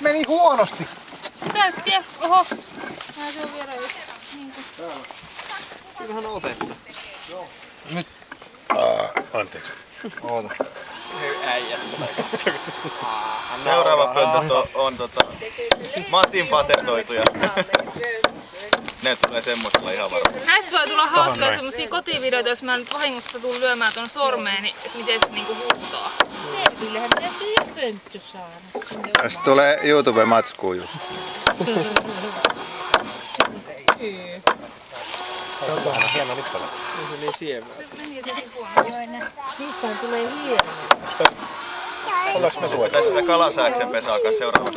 Meni huonosti. Sä et tiedä. Oho. Nää se on vielä yksi. Niin. Siinähän on otetta. Nyt. Anteeksi. Oota. Seuraava pöntöt on, on tota, Matin patentoituja. ne tulee semmoisella ihan varmaan. Näistä voi tulla hauskoja semmosia kotivideoita, jos mä nyt vahingossa tuun lyömään tuon sormeen, niin miten se niinku huutaa. Pönttö saada. Tästä tulee YouTube-matskuun just. Hieno lippala. Se niin sievää. Se meni jotenkin. Niistä tulee hieno. Ollaanko me suojaa? Sitä kalasääksen pesaa kanssa seuraavaksi.